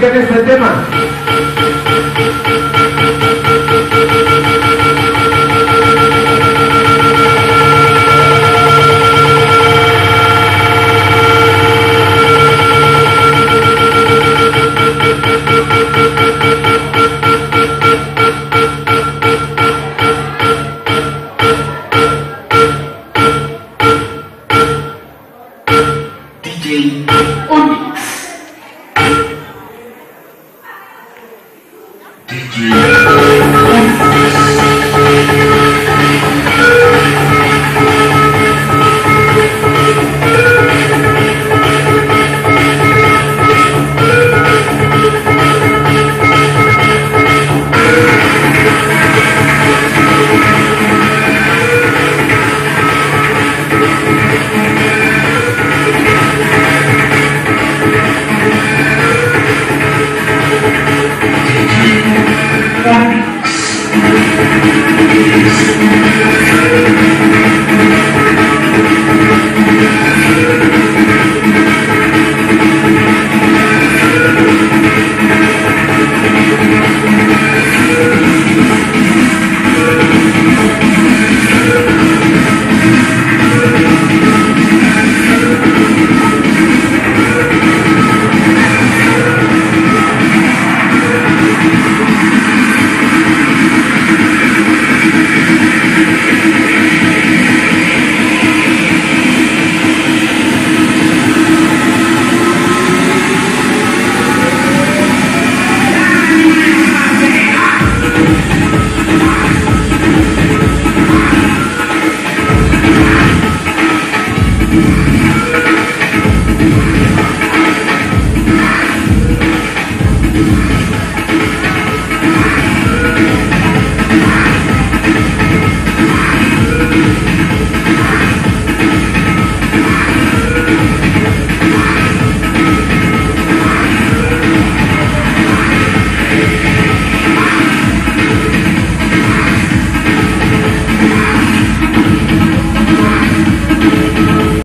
chequen este tema. DJ Onyx. G.